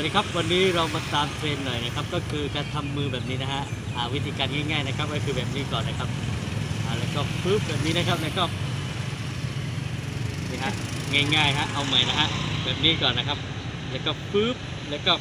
วัสดีครับวันนี้เรามาตามเทรนหน่อยนะครับ ก็คือการทำมือแบบนี้นะฮะวิธีการง่ายๆนะครับ ก็คือแบบนี้ก่อนนะครับแล้วก็ปึ๊บแบบนี้นะครับแล้วก็นี่ฮะง่ายๆฮะเอาใหม่นะฮะแบบนี้ก่อนนะครับ แล้วก็ปึ๊บแล้วก็